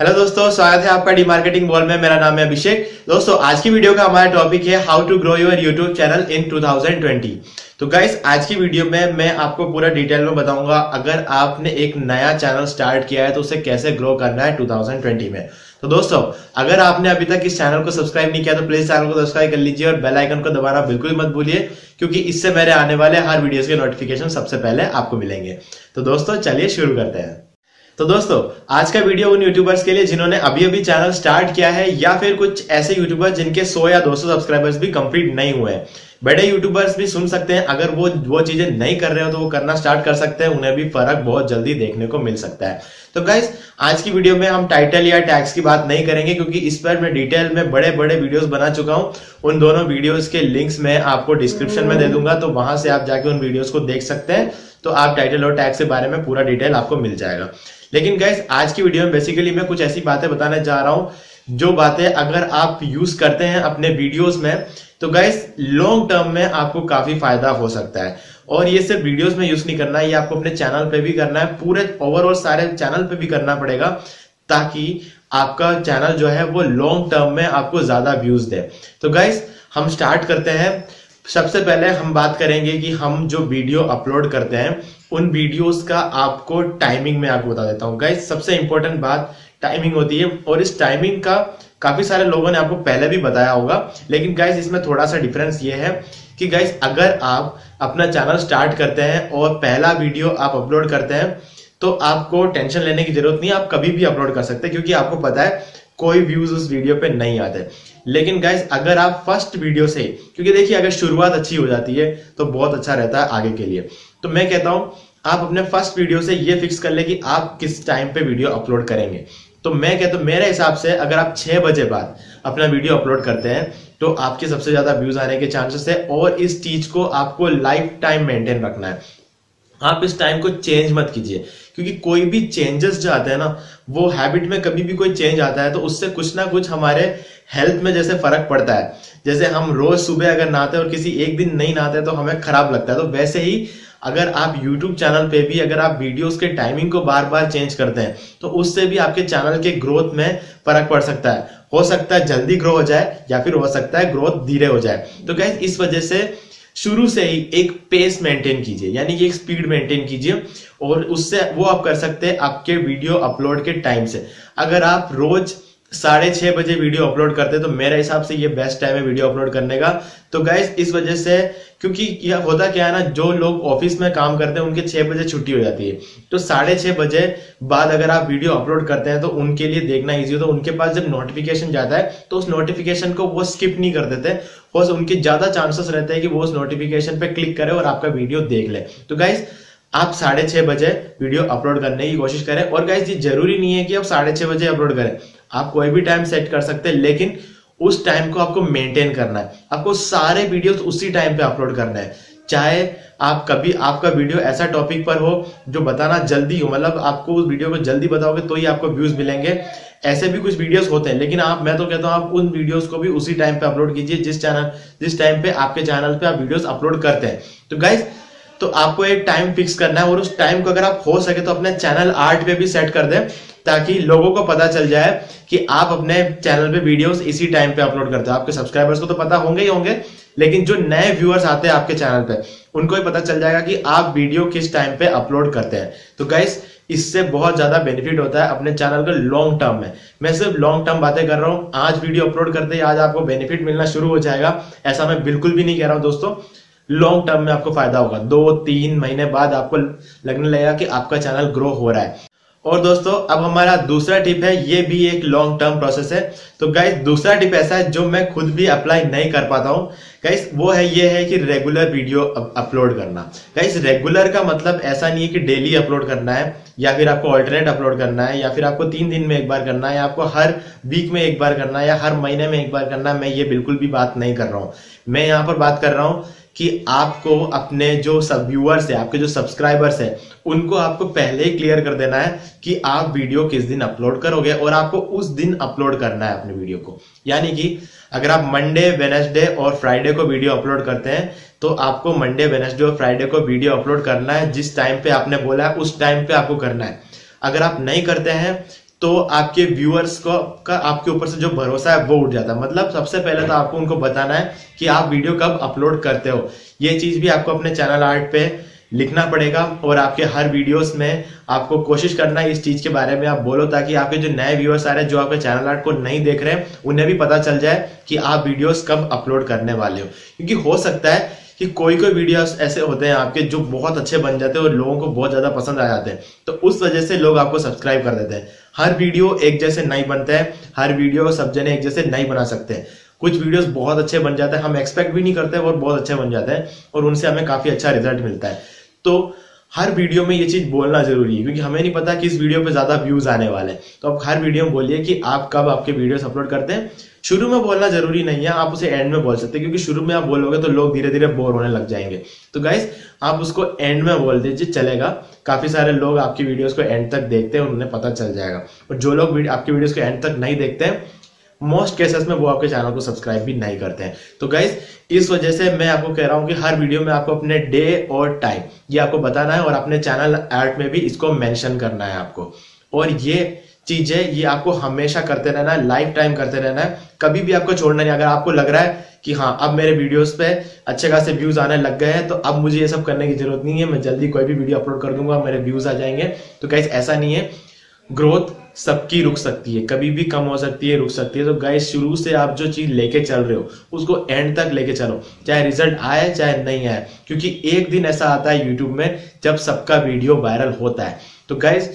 Hello दोस्तों, स्वागत है आपका डी मार्केटिंग बॉल में। मेरा नाम है अभिषेक। दोस्तों, आज की वीडियो का हमारा टॉपिक है how to grow your YouTube channel in 2020 तो गाइस आज की वीडियो में मैं आपको पूरा डिटेल में बताऊँगा, अगर आपने एक नया चैनल स्टार्ट किया है तो उसे कैसे ग्रो करना है 2020 में। तो दोस्तों, अगर आपने अभी तक इस चैनल को सब्सक्राइब नहीं किया तो प्लीज़ चैनल को सब्सक्राइब कर लीजिए और बेल आइकन को दबाना बिल्कुल मत भूलिए, क्योंकि इससे मेरे आने वाले हर वीडियोस के नोटिफिकेशन सबसे पहले आपको मिलेंगे। तो दोस्तों, चलिए शुरू करते हैं। तो दोस्तों, आज का वीडियो उन यूट्यूबर्स के लिए जिन्होंने अभी अभी चैनल स्टार्ट किया है या फिर कुछ ऐसे यूट्यूबर्स जिनके 100 या 200 सब्सक्राइबर्स भी कंप्लीट नहीं हुए बड़े यूट्यूबर्स भी सुन सकते हैं, अगर वो वो चीज़ें नहीं कर रहे हो तो वो करना स्टार्ट कर सकते हैं, उन्हें भी फ़र्क बहुत जल्दी देखने को मिल सकता है। तो गाइज़ आज की वीडियो में हम टाइटल या टैक्स की बात नहीं करेंगे, क्योंकि इस पर मैं डिटेल में बड़े बड़े वीडियोस बना चुका हूँ। उन दोनों वीडियोस के लिंक्स मैं आपको डिस्क्रिप्शन में दे दूँगा तो वहाँ से आप जाके उन वीडियोस को देख सकते हैं। तो आप टाइटल और टैक्स के बारे में पूरा डिटेल आपको मिल जाएगा। लेकिन गैस आज की वीडियो में बेसिकली मैं कुछ ऐसी बातें बताने जा रहा हूँ, जो बातें अगर आप यूज़ करते हैं अपने वीडियोस में तो गैस लॉन्ग टर्म में आपको काफ़ी फ़ायदा हो सकता है। और ये सिर्फ़ वीडियोस में यूज़ नहीं करना है ये आपको अपने चैनल पे भी करना है, पूरे ओवरऑल सारे चैनल पे भी करना पड़ेगा, ताकि आपका चैनल जो है वो लॉन्ग टर्म में आपको ज़्यादा व्यूज़ दे। तो गाइस हम स्टार्ट करते हैं। सबसे पहले हम बात करेंगे कि हम जो वीडियो अपलोड करते हैं उन वीडियोस का आपको टाइमिंग में आपको बता देता हूँ। गाइस सबसे इंपॉर्टेंट बात टाइमिंग होती है और इस टाइमिंग का काफ़ी सारे लोगों ने आपको पहले भी बताया होगा। लेकिन गाइस इसमें थोड़ा सा डिफरेंस ये है कि गाइस अगर आप अपना चैनल स्टार्ट करते हैं और पहला वीडियो आप अपलोड करते हैं तो आपको टेंशन लेने की ज़रूरत नहीं, आप कभी भी अपलोड कर सकते हैं, क्योंकि आपको पता है कोई व्यूज़ उस वीडियो पे नहीं आते। लेकिन गाइज़ अगर आप फ़र्स्ट वीडियो से, क्योंकि देखिए, अगर शुरुआत अच्छी हो जाती है तो बहुत अच्छा रहता है आगे के लिए। तो मैं कहता हूँ, आप अपने फ़र्स्ट वीडियो से ये फिक्स कर ले कि आप किस टाइम पे वीडियो अपलोड करेंगे। तो मैं कहता हूँ, मेरे हिसाब से अगर आप छह बजे बाद अपना वीडियो अपलोड करते हैं तो आपके सबसे ज़्यादा व्यूज़ आने के चांसेस है और इस चीज़ को आपको लाइफ टाइम मेंटेन रखना है। आप इस टाइम को चेंज मत कीजिए, क्योंकि कोई भी चेंजेस जो आते हैं ना, वो हैबिट में कभी भी कोई चेंज आता है तो उससे कुछ ना कुछ हमारे हेल्थ में जैसे फ़र्क पड़ता है। जैसे हम रोज सुबह अगर नहाते और किसी एक दिन नहीं नहाते तो हमें खराब लगता है। तो वैसे ही अगर आप YouTube चैनल पे भी अगर आप वीडियोस के टाइमिंग को बार बार चेंज करते हैं तो उससे भी आपके चैनल के ग्रोथ में फ़र्क पड़ सकता है। हो सकता है जल्दी ग्रो हो जाए या फिर हो सकता है ग्रोथ धीरे हो जाए। तो गैस इस वजह से शुरू से ही एक पेस मेंटेन कीजिए, यानी कि एक स्पीड मेंटेन कीजिए और उससे वो आप कर सकते हैं आपके वीडियो अपलोड के टाइम से। अगर आप रोज साढ़े छह बजे वीडियो अपलोड करते तो मेरे हिसाब से ये बेस्ट टाइम है वीडियो अपलोड करने का। तो गाइस इस वजह से, क्योंकि यह होता क्या है ना, जो लोग ऑफ़िस में काम करते हैं, उनके छह बजे छुट्टी हो जाती है। तो साढ़े छह बजे बाद अगर आप वीडियो अपलोड करते हैं तो उनके लिए देखना इजी होता है उनके पास जब नोटिफिकेशन जाता है तो उस नोटिफिकेशन को वो स्किप नहीं कर देते। और उनके ज़्यादा चांसेस रहते हैं कि वो उस नोटिफिकेशन पे क्लिक करे और आपका वीडियो देख ले। तो गाइज़ आप साढ़े छह बजे वीडियो अपलोड करने की कोशिश करें। और गाइज़ ये ज़रूरी नहीं है कि आप साढ़े छह बजे अपलोड करें। आप कोई भी टाइम सेट कर सकते हैं, लेकिन उस टाइम को आपको मेंटेन करना है। आपको सारे वीडियोस उसी टाइम पे अपलोड करना है। चाहे आप कभी, आपका वीडियो ऐसा टॉपिक पर हो जो बताना जल्दी हो मतलब आपको उस वीडियो को जल्दी बताओगे तो ही आपको व्यूज़ मिलेंगे। ऐसे भी कुछ वीडियोस होते हैं, लेकिन आप, मैं तो कहता हूँ, आप उन वीडियोस को भी उसी टाइम पे अपलोड कीजिए, जिस चैनल जिस टाइम पे आपके चैनल पे आप वीडियोस अपलोड करते हैं। तो गाइज़ तो आपको एक टाइम फिक्स करना है और उस टाइम को अगर आप हो सके तो अपने चैनल आर्ट पे भी सेट कर दें, ताकि लोगों को पता चल जाए कि आप अपने चैनल पे वीडियोस इसी टाइम पे अपलोड करते हो। आपके सब्सक्राइबर्स को तो पता होंगे ही होंगे, लेकिन जो नए व्यूअर्स आते हैं आपके चैनल पे, उनको भी पता चल जाएगा कि आप वीडियो किस टाइम पे अपलोड करते हैं। तो गाइस इससे बहुत ज़्यादा बेनिफिट होता है अपने चैनल का लॉन्ग टर्म में। मैं सिर्फ़ लॉन्ग टर्म बातें कर रहा हूँ, आज वीडियो अपलोड करते ही आज आपको बेनिफिट मिलना शुरू हो जाएगा, ऐसा मैं बिल्कुल भी नहीं कह रहा हूँ दोस्तों। लॉन्ग टर्म में आपको फ़ायदा होगा। दो, तीन महीने बाद आपको लगने लगेगा कि आपका चैनल ग्रो हो रहा है। और दोस्तों, अब हमारा दूसरा टिप है, ये भी एक लॉन्ग टर्म प्रोसेस है। तो गाइस दूसरा टिप ऐसा है जो मैं खुद भी अप्लाई नहीं कर पाता हूँ। गाइस वो है, ये है कि रेगुलर वीडियो अपलोड करना। गाइस रेगुलर का मतलब ऐसा नहीं है कि डेली अपलोड करना है, या फिर आपको ऑल्टरनेट अपलोड करना है, या फिर आपको तीन दिन में एक बार करना है आपको हर वीक में एक बार करना है, या हर महीने में एक बार करना है, मैं ये बिल्कुल भी बात नहीं कर रहा हूँ। मैं यहाँ पर बात कर रहा हूँ कि आपको अपने जो सब व्यूअर्स है, आपके जो सब्सक्राइबर्स है, उनको आपको पहले ही क्लियर कर देना है कि आप वीडियो किस दिन अपलोड करोगे और आपको उस दिन अपलोड करना है अपने वीडियो को। यानी कि अगर आप मंडे वेनेसडे और फ्राइडे को वीडियो अपलोड करते हैं तो आपको मंडे वेनेसडे और फ्राइडे को वीडियो अपलोड करना है जिस टाइम पे आपने बोला है, उस टाइम पे आपको करना है। अगर आप नहीं करते हैं तो आपके व्यूअर्स को, का आपके ऊपर से जो भरोसा है वो उठ जाता है। मतलब सबसे पहले तो आपको उनको बताना है कि आप वीडियो कब अपलोड करते हो। ये चीज़ भी आपको अपने चैनल आर्ट पे लिखना पड़ेगा और आपके हर वीडियोस में आपको कोशिश करना है इस चीज़ के बारे में आप बोलो ताकि आपके जो नए व्यूअर्स आ रहे हैं, जो आपके चैनल आर्ट को नहीं देख रहे हैं, उन्हें भी पता चल जाए कि आप वीडियोस कब अपलोड करने वाले हो। क्योंकि हो सकता है कि कोई कोई वीडियोस ऐसे होते हैं आपके जो बहुत अच्छे बन जाते हैं और लोगों को बहुत ज़्यादा पसंद आ जाते हैं। तो उस वजह से लोग आपको सब्सक्राइब कर देते हैं। हर वीडियो एक जैसे नहीं बनते हैं, हर वीडियो सब जने एक जैसे नहीं बना सकते हैं। कुछ वीडियोस बहुत अच्छे बन जाते हैं, हम एक्सपेक्ट भी नहीं करते और बहुत अच्छे बन जाते हैं और उनसे हमें काफ़ी अच्छा रिज़ल्ट मिलता है। तो हर वीडियो में ये चीज़ बोलना ज़रूरी है, क्योंकि हमें नहीं पता कि इस वीडियो पे ज़्यादा व्यूज़ आने वाले हैं। तो आप हर वीडियो में बोलिए कि आप कब आपके वीडियोस अपलोड करते हैं। शुरू में बोलना ज़रूरी नहीं है, आप उसे एंड में बोल सकते हैं, क्योंकि शुरू में आप बोलोगे तो लोग धीरे धीरे बोर होने लग जाएँगे। तो गाइस आप उसको एंड में बोल दीजिए, चलेगा। काफ़ी सारे लोग आपकी वीडियोस को एंड तक देखते हैं, उन्हें पता चल जाएगा। और जो लोग आपकी वीडियोस को एंड तक नहीं देखते हैं मोस्ट केसेस में वो आपके चैनल को सब्सक्राइब भी नहीं करते हैं। तो गाइज़ इस वजह से मैं आपको कह रहा हूँ कि हर वीडियो में आपको अपने डे और टाइम ये आपको बताना है और अपने चैनल आर्ट में भी इसको मेंशन करना है आपको। और ये चीज़ें, ये आपको हमेशा करते रहना है लाइफ टाइम करते रहना है। कभी भी आपको छोड़ना नहीं, अगर आपको लग रहा है कि हाँ अब मेरे वीडियोस पे अच्छे खासे व्यूज़ आने लग गए हैं तो अब मुझे ये सब करने की ज़रूरत नहीं है। मैं जल्दी कोई भी वीडियो अपलोड कर दूँगा, मेरे व्यूज़ आ जाएँगे। तो कैसे ऐसा नहीं है। ग्रोथ सबकी रुक सकती है, कभी भी कम हो सकती है, रुक सकती है। तो गाइस शुरू से आप जो चीज़ लेके चल रहे हो, उसको एंड तक लेके चलो। चाहे रिज़ल्ट आए, चाहे नहीं आए। क्योंकि एक दिन ऐसा आता है यूट्यूब में, जब सबका वीडियो वायरल होता है। तो गाइस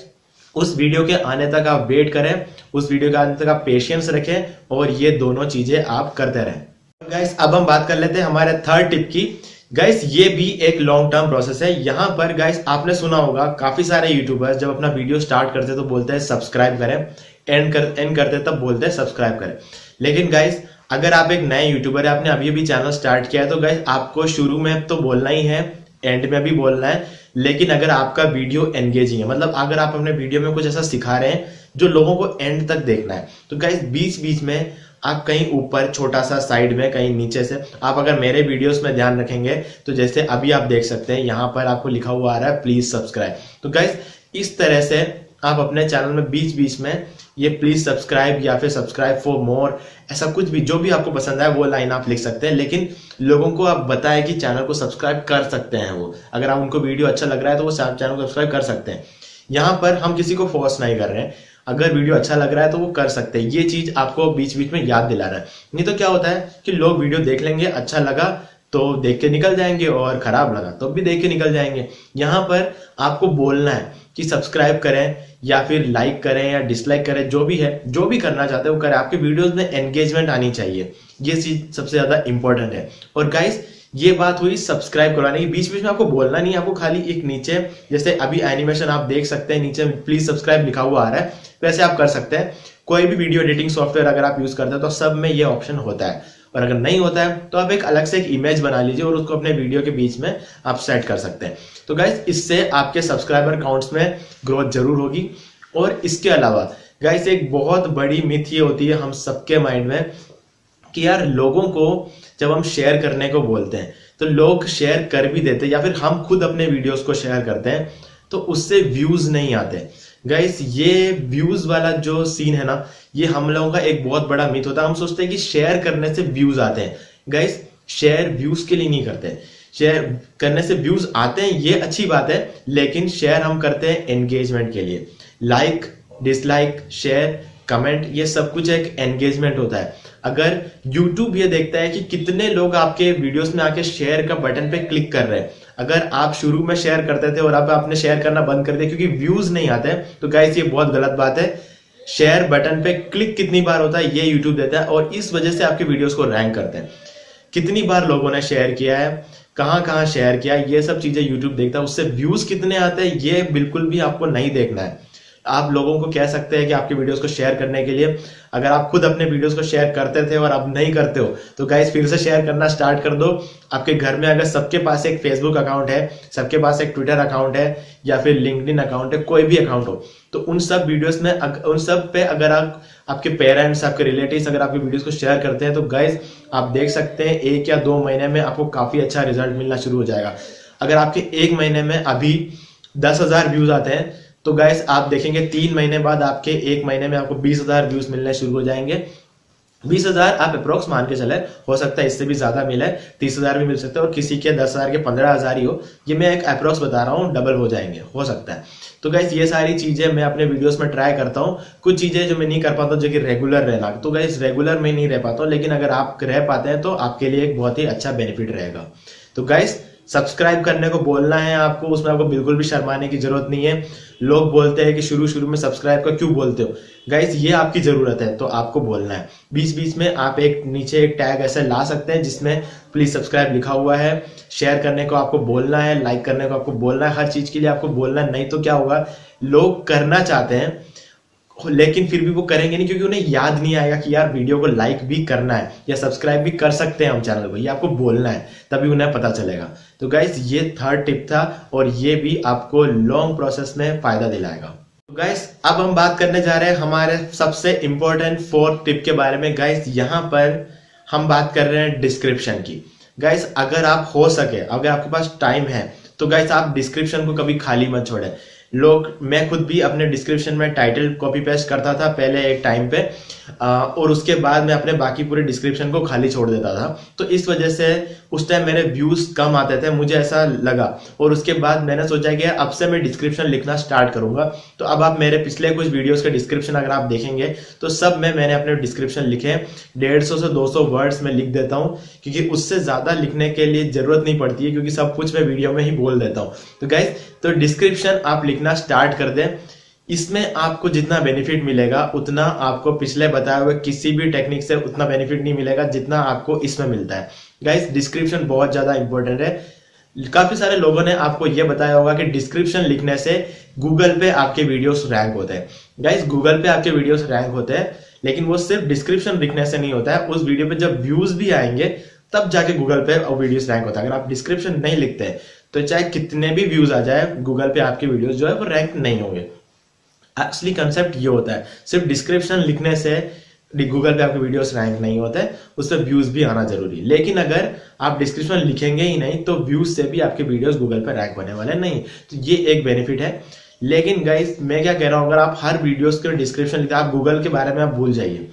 उस वीडियो के आने तक आप वेट करें, उस वीडियो के आने तक आप पेशेंस रखें और ये दोनों चीज़ें आप करते रहें। गाइस अब हम बात कर लेते हैं हमारे थर्ड टिप की। गाइस ये भी एक लॉन्ग टर्म प्रोसेस है। यहाँ पर गाइस आपने सुना होगा, काफ़ी सारे यूट्यूबर्स जब अपना वीडियो स्टार्ट करते तो बोलते हैं सब्सक्राइब करें। एंड कर एंड करते तब बोलते हैं सब्सक्राइब करें। लेकिन गाइस अगर आप एक नए यूट्यूबर है, आपने अभी अभी चैनल स्टार्ट किया है तो गाइस आपको शुरू में तो बोलना ही है एंड में भी बोलना है, लेकिन अगर आपका वीडियो एंगेजिंग है मतलब अगर आप अपने वीडियो में कुछ ऐसा सिखा रहे हैं जो लोगों को एंड तक देखना है। तो गाइस बीच बीच में आप कहीं ऊपर छोटा सा साइड में, कहीं नीचे से, आप अगर मेरे वीडियोस में ध्यान रखेंगे तो जैसे अभी आप देख सकते हैं, यहाँ पर आपको लिखा हुआ आ रहा है प्लीज़ सब्सक्राइब तो गाइज़ इस तरह से आप अपने चैनल में बीच बीच में ये प्लीज़ सब्सक्राइब या फिर सब्सक्राइब फॉर मोर ऐसा कुछ भी जो भी आपको पसंद है वो लाइन आप लिख सकते हैं। लेकिन लोगों को आप बताएँ कि चैनल को सब्सक्राइब कर सकते हैं वो। अगर आप उनको वीडियो अच्छा लग रहा है तो वो चैनल को सब्सक्राइब कर सकते हैं। यहाँ पर हम किसी को फोर्स नहीं कर रहे हैं। अगर वीडियो अच्छा लग रहा है तो वो कर सकते हैं। ये चीज़ आपको बीच बीच में याद दिला रहा है। नहीं तो क्या होता है कि लोग वीडियो देख लेंगे अच्छा लगा तो देख के निकल जाएँगे और खराब लगा तो भी देख के निकल जाएँगे। यहाँ पर आपको बोलना है कि सब्सक्राइब करें या फिर लाइक करें या डिसलाइक करें, जो भी है, जो भी करना चाहते हैं वो करें। आपके वीडियोस में एंगेजमेंट आनी चाहिए। ये चीज़ सबसे ज़्यादा इंपॉर्टेंट है। और गाइस ये बात हुई सब्सक्राइब कराने की बीच बीच में आपको बोलना नहीं, आपको खाली एक नीचे, जैसे अभी एनिमेशन आप देख सकते हैं, नीचे प्लीज़ सब्सक्राइब लिखा हुआ आ रहा है। वैसे आप कर सकते हैं। कोई भी वीडियो एडिटिंग सॉफ्टवेयर अगर आप यूज़ करते हैं तो सब में ये ऑप्शन होता है। और अगर नहीं होता है तो आप एक अलग से एक इमेज बना लीजिए और उसको अपने वीडियो के बीच में आप सेट कर सकते हैं। तो गाइज़ इससे आपके सब्सक्राइबर काउंट्स में ग्रोथ ज़रूर होगी। और इसके अलावा गाइस एक बहुत बड़ी मिथ ये होती है हम सबके माइंड में कि यार लोगों को जब हम शेयर करने को बोलते हैं तो लोग शेयर कर भी देते हैं या फिर हम खुद अपने वीडियोस को शेयर करते हैं तो उससे व्यूज़ नहीं आते। गाइस ये व्यूज़ वाला जो सीन है ना, ये हम लोगों का एक बहुत बड़ा मिथ होता है। हम सोचते हैं कि शेयर करने से व्यूज़ आते हैं। गाइस शेयर व्यूज़ के लिए नहीं करते। शेयर करने से व्यूज़ आते हैं, ये अच्छी बात है, लेकिन शेयर हम करते हैं एंगेजमेंट के लिए। लाइक डिसलाइक शेयर कमेंट, ये सब कुछ एक एंगेजमेंट होता है। अगर YouTube ये देखता है कि कितने लोग आपके वीडियोस में आके शेयर का बटन पे क्लिक कर रहे हैं। अगर आप शुरू में शेयर करते थे और अब आपने शेयर करना बंद कर दिया क्योंकि व्यूज़ नहीं आते तो गाइस ये बहुत गलत बात है। शेयर बटन पे क्लिक कितनी बार होता है, ये यूट्यूब देता है और इस वजह से आपके वीडियोस को रैंक करते हैं। कितनी बार लोगों ने शेयर किया है, कहाँ कहाँ शेयर किया, ये सब चीज़ें यूट्यूब देखता है, उससे व्यूज़ कितने आते हैं, ये बिल्कुल भी आपको नहीं देखना है। आप लोगों को कह सकते हैं कि आपके वीडियोस को शेयर करने के लिए। अगर आप खुद अपने वीडियोस को शेयर करते थे और अब नहीं करते हो तो गाइस फिर से शेयर करना स्टार्ट कर दो। आपके घर में अगर सबके पास एक फेसबुक अकाउंट है, सबके पास एक ट्विटर अकाउंट है, या फिर लिंकड अकाउंट है, कोई भी अकाउंट हो तो उन सब वीडियोस में उन सब पे अगर आप, आपके पेरेंट्स आपके रिलेटिव्स अगर आपके वीडियोस को शेयर करते हैं तो गाइज़ आप देख सकते हैं, एक या दो महीने में आपको काफ़ी अच्छा रिज़ल्ट मिलना शुरू हो जाएगा। अगर आपके एक महीने में अभी दस हज़ार व्यूज़ आते हैं तो गाइस आप देखेंगे तीन महीने बाद आपके एक महीने में आपको बीस हज़ार व्यूज़ मिलने शुरू हो जाएँगे। बीस हज़ार आप अप्रोक्स मान के चले, हो सकता है इससे भी ज़्यादा मिले, तीस हज़ार भी मिल सकते हैं और किसी के दस हज़ार के पंद्रह हज़ार ही हो, ये मैं एक अप्रोक्स बता रहा हूँ डबल हो जाएँगे, हो सकता है। तो गाइस ये सारी चीज़ें मैं अपने वीडियोस में ट्राई करता हूँ। कुछ चीज़ें जो मैं नहीं कर पाता, जो कि रेगुलर रहना। तो गाइस रेगुलर में नहीं रह पाता हूँ, लेकिन अगर आप रह पाते हैं तो आपके लिए एक बहुत ही अच्छा बेनिफिट रहेगा। तो गाइस सब्सक्राइब करने को बोलना है आपको, उसमें आपको बिल्कुल भी शर्माने की ज़रूरत नहीं है। लोग बोलते हैं कि शुरू शुरू में सब्सक्राइब का क्यों बोलते हो? गाइस ये आपकी ज़रूरत है तो आपको बोलना है। बीच बीच में आप एक, नीचे एक टैग ऐसे ला सकते हैं, जिसमें प्लीज़ सब्सक्राइब लिखा हुआ है। शेयर करने को आपको बोलना है लाइक करने को आपको बोलना है, हर चीज़ के लिए आपको बोलना नहीं तो क्या होगा? लोग करना चाहते हैं लेकिन फिर भी वो करेंगे नहीं, क्योंकि उन्हें याद नहीं आएगा कि यार वीडियो को लाइक भी करना है या सब्सक्राइब भी कर सकते हैं हम चैनल को, ये आपको बोलना है, तभी उन्हें पता चलेगा। तो गाइस ये थर्ड टिप था और ये भी आपको लॉन्ग प्रोसेस में फ़ायदा दिलाएगा। तो गाइस अब हम बात करने जा रहे हैं हमारे सबसे इंपॉर्टेंट फोर्थ टिप के बारे में। गाइस यहाँ पर हम बात कर रहे हैं डिस्क्रिप्शन की। गाइस अगर आप हो सके, अगर आपके पास टाइम है तो गाइस आप डिस्क्रिप्शन को कभी खाली मत छोड़े। लोग, मैं खुद भी अपने डिस्क्रिप्शन में टाइटल कॉपी पेस्ट करता था पहले एक टाइम पे और उसके बाद मैं अपने बाकी पूरे डिस्क्रिप्शन को खाली छोड़ देता था। तो इस वजह से उस टाइम मेरे व्यूज़ कम आते थे, मुझे ऐसा लगा। और उसके बाद मैंने सोचा कि अब से मैं डिस्क्रिप्शन लिखना स्टार्ट करूँगा। तो अब आप मेरे पिछले कुछ वीडियोस के डिस्क्रिप्शन अगर आप देखेंगे तो सब में मैंने अपने डिस्क्रिप्शन लिखे। डेढ़ सौ दो सौ वर्ड्स में लिख देता हूँ, क्योंकि उससे ज़्यादा लिखने के लिए ज़रूरत नहीं पड़ती है, क्योंकि सब कुछ मैं वीडियो में ही बोल देता हूँ। तो गाइज़ तो डिस्क्रिप्शन आप लिखना स्टार्ट कर दें। इसमें आपको जितना बेनिफिट मिलेगा, उतना आपको पिछले बताए हुए किसी भी टेक्निक से उतना बेनिफिट नहीं मिलेगा जितना आपको इसमें मिलता है। गाइस डिस्क्रिप्शन बहुत ज़्यादा इंपॉर्टेंट है। काफ़ी सारे लोगों ने आपको यह बताया होगा कि डिस्क्रिप्शन लिखने से गूगल पे आपके वीडियोस रैंक होते हैं। गाइस गूगल पे आपके वीडियोस रैंक होते हैं, लेकिन वो सिर्फ़ डिस्क्रिप्शन लिखने से नहीं होता है। उस वीडियो पे जब व्यूज़ भी आएँगे, तब जाके गूगल पे वीडियोस रैंक होता है। अगर आप डिस्क्रिप्शन नहीं लिखते तो चाहे कितने भी व्यूज़ आ जाए गूगल पे आपके वीडियोस जो है वो रैंक नहीं होंगे। एक्चुअली कंसेप्ट ये होता है, सिर्फ़ डिस्क्रिप्शन लिखने से गूगल पे आपके वीडियोस रैंक नहीं होते, उस पर व्यूज़ भी आना ज़रूरी है। लेकिन अगर आप डिस्क्रिप्शन लिखेंगे ही नहीं तो व्यूज़ से भी आपके वीडियोस गूगल पे रैंक बने वाले नहीं। तो ये एक बेनिफिट है। लेकिन गाइस मैं क्या कह रहा हूँ, अगर आप हर वीडियोस के डिस्क्रिप्शन लिखते आप गूगल के बारे में आप भूल जाइए।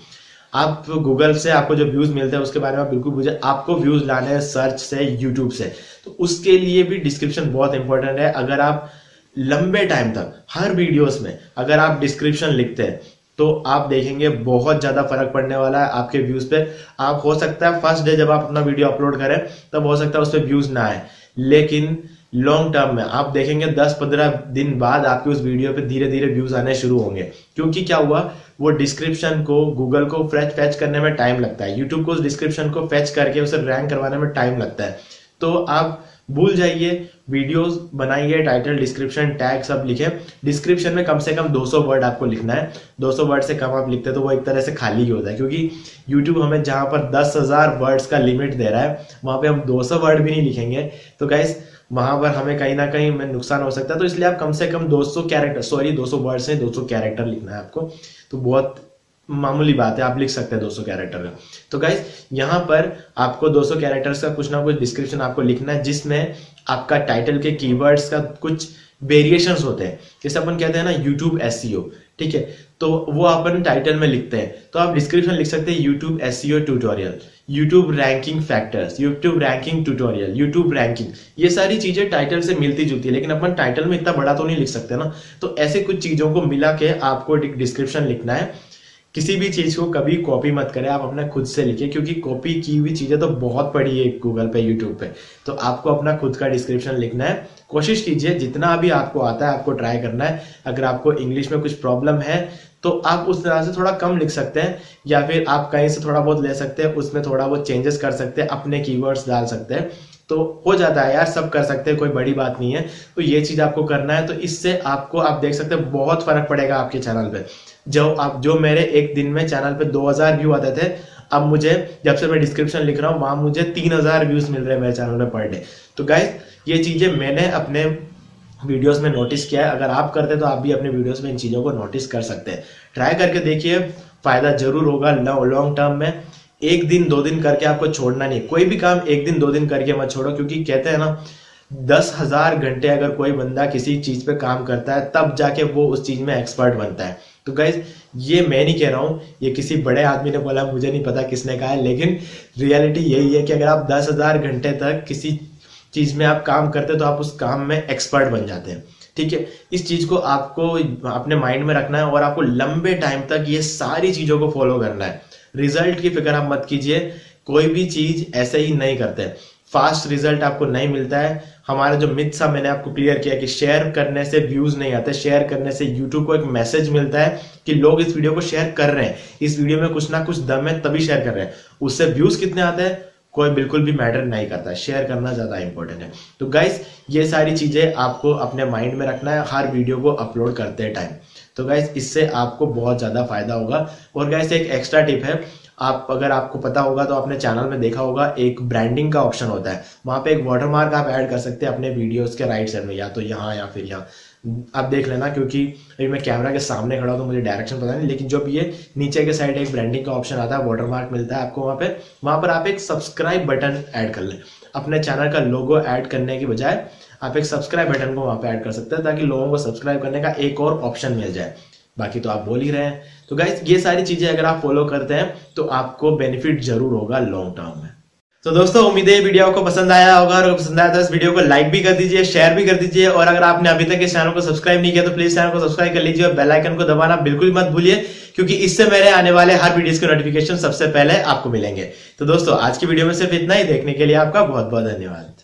आप गूगल से आपको जो व्यूज़ मिलते हैं, उसके बारे में आप बिल्कुल भूल आपको व्यूज़ लाने हैं सर्च से यूट्यूब से। तो उसके लिए भी डिस्क्रिप्शन बहुत इंपॉर्टेंट है। अगर आप लंबे टाइम तक, हर वीडियोस में, अगर आप डिस्क्रिप्शन लिखते हैं तो आप देखेंगे बहुत ज़्यादा फ़र्क पड़ने वाला है आपके व्यूज़ पे। आप, हो सकता है फ़र्स्ट डे जब आप अपना वीडियो अपलोड करें, तब हो सकता है उस पर व्यूज़ ना आए। लेकिन लॉन्ग टर्म में आप देखेंगे 10-15 दिन बाद आपके उस वीडियो पे धीरे धीरे व्यूज़ आने शुरू होंगे। क्योंकि क्या हुआ? वो डिस्क्रिप्शन को गूगल को फ्रेच फैच करने में टाइम लगता है। यूट्यूब को उस डिस्क्रिप्शन को फैच करके उसे रैंक करवाने में टाइम लगता है। तो आप भूल जाइए वीडियोस बनाइए टाइटल डिस्क्रिप्शन टैग सब लिखे डिस्क्रिप्शन में कम से कम 200 वर्ड आपको लिखना है। 200 वर्ड से कम आप लिखते हैं तो वो एक तरह से खाली ही होता है क्योंकि यूट्यूब हमें जहाँ पर दस हज़ार वर्ड्स का लिमिट दे रहा है, वहाँ पे हम 200 वर्ड भी नहीं लिखेंगे। तो गाइस वहाँ पर हमें कहीं ना कहीं में नुकसान हो सकता है। तो इसलिए आप कम से कम 200 कैरेक्टर सॉरी 200 वर्ड से 200 कैरेक्टर लिखना है आपको। तो बहुत मामूली बात है, आप लिख सकते हैं 200 कैरेक्टर का। तो गाइज़ यहाँ पर आपको 200 कैरेक्टर्स का कुछ ना कुछ डिस्क्रिप्शन आपको लिखना है, जिसमें आपका टाइटल के कीवर्ड्स का कुछ वेरिएशंस होते हैं। जैसे अपन कहते हैं ना यूट्यूब एस ठीक है? तो वो अपन टाइटल में लिखते हैं। तो आप डिस्क्रिप्शन लिख सकते हैं YouTube S tutorial YouTube ranking factors YouTube ranking tutorial YouTube ranking ये सारी चीज़ें टाइटल से मिलती जुलती है, लेकिन अपन टाइटल में इतना बड़ा तो नहीं लिख सकते ना। तो ऐसे कुछ चीज़ों को मिला के आपको डिस्क्रिप्शन लिखना है। किसी भी चीज़ को कभी कॉपी मत करें, आप अपना खुद से लिखिए, क्योंकि कॉपी की हुई चीज़ें तो बहुत पड़ी है गूगल पे यूट्यूब पे। तो आपको अपना खुद का डिस्क्रिप्शन लिखना है। कोशिश कीजिए, जितना भी आपको आता है, आपको ट्राई करना है। अगर आपको इंग्लिश में कुछ प्रॉब्लम है तो आप उस तरह से थोड़ा कम लिख सकते हैं, या फिर आप कहीं से थोड़ा बहुत ले सकते हैं, उसमें थोड़ा बहुत चेंजेस कर सकते हैं, अपने कीवर्ड्स डाल सकते हैं। तो हो जाता है, यार, सब कर सकते हैं, कोई बड़ी बात नहीं है। तो ये चीज़ आपको करना है तो इससे आपको, आप देख सकते हैं, बहुत फ़र्क पड़ेगा आपके चैनल पे। जो आप, जो मेरे एक दिन में चैनल पे 2000 व्यू आते थे, अब मुझे, जब से मैं डिस्क्रिप्शन लिख रहा हूँ, वहाँ मुझे 3000 व्यूज़ मिल रहे हैं मेरे चैनल पे पर डे तो गाइज़ ये चीज़ें मैंने अपने वीडियोस में नोटिस किया है। अगर आप करते हैं तो आप भी अपने वीडियोस में इन चीज़ों को नोटिस कर सकते हैं। ट्राई करके देखिए, फ़ायदा ज़रूर होगा लॉन्ग टर्म में। एक दिन, दो दिन करके आपको छोड़ना नहीं कोई भी काम एक दिन, दो दिन करके मत छोड़ो, क्योंकि कहते हैं ना, दस हज़ार घंटे अगर कोई बंदा किसी चीज़ पे काम करता है, तब जाके वो उस चीज़ में एक्सपर्ट बनता है। तो गाइज़ ये मैं नहीं कह रहा हूँ, ये किसी बड़े आदमी ने बोला, मुझे नहीं पता किसने कहा है, लेकिन रियलिटी यही है कि अगर आप दस हज़ार घंटे तक किसी चीज़ में आप काम करते तो आप उस काम में एक्सपर्ट बन जाते हैं। ठीक है? इस चीज़ को आपको अपने माइंड में रखना है और आपको लंबे टाइम तक ये सारी चीज़ों को फॉलो करना है। रिज़ल्ट की फ़िक्र आप मत कीजिए, कोई भी चीज़ ऐसे ही नहीं करते। फास्ट रिज़ल्ट आपको नहीं मिलता है। हमारा जो मिथ था मैंने आपको क्लियर किया कि शेयर करने से व्यूज़ नहीं आते शेयर करने से यूट्यूब को एक मैसेज मिलता है कि लोग इस वीडियो को शेयर कर रहे हैं। इस वीडियो में कुछ ना कुछ दम है, तभी शेयर कर रहे हैं। उससे व्यूज़ कितने आते हैं, कोई बिल्कुल भी मैटर नहीं करता। शेयर करना ज़्यादा इंपॉर्टेंट है। तो गाइस ये सारी चीज़ें आपको अपने माइंड में रखना है, हर वीडियो को अपलोड करते टाइम। तो गाइस इससे आपको बहुत ज़्यादा फ़ायदा होगा। और गाइस एक एक्स्ट्रा टिप है। आप, अगर आपको पता होगा तो आपने चैनल में देखा होगा, एक ब्रांडिंग का ऑप्शन होता है। वहाँ पे एक वाटरमार्क आप ऐड कर सकते हैं अपने वीडियोस के राइट साइड में, या तो यहाँ या फिर यहाँ। आप देख लेना, क्योंकि अभी मैं कैमरा के सामने खड़ा हूँ तो मुझे डायरेक्शन पता नहीं, लेकिन जब ये नीचे के साइड एक ब्रांडिंग का ऑप्शन आता है वाटरमार्क मिलता है आपको वहाँ पे, वहाँ पर आप एक सब्सक्राइब बटन ऐड कर लें। अपने चैनल का लोगो ऐड करने की बजाय आप एक सब्सक्राइब बटन को वहाँ पे ऐड कर सकते हैं ताकि लोगों को सब्सक्राइब करने का एक और ऑप्शन मिल जाए। बाकी तो आप बोल ही रहे हैं। तो गाइज़ ये सारी चीज़ें अगर आप फॉलो करते हैं तो आपको बेनिफिट ज़रूर होगा लॉन्ग टर्म में। तो दोस्तों, उम्मीद है वीडियो को पसंद आया होगा। और पसंद आया तो इस वीडियो को लाइक भी कर दीजिए शेयर भी कर दीजिए। और अगर आपने अभी तक इस चैनल को सब्सक्राइब नहीं किया तो प्लीज़ चैनल को सब्सक्राइब कर लीजिए और बेल आइकन को दबाना बिल्कुल मत भूलिए। क्योंकि इससे मेरे आने वाले हर वीडियोस के नोटिफिकेशन सबसे पहले आपको मिलेंगे। तो दोस्तों, आज की वीडियो में सिर्फ़ इतना ही। देखने के लिए आपका बहुत बहुत धन्यवाद।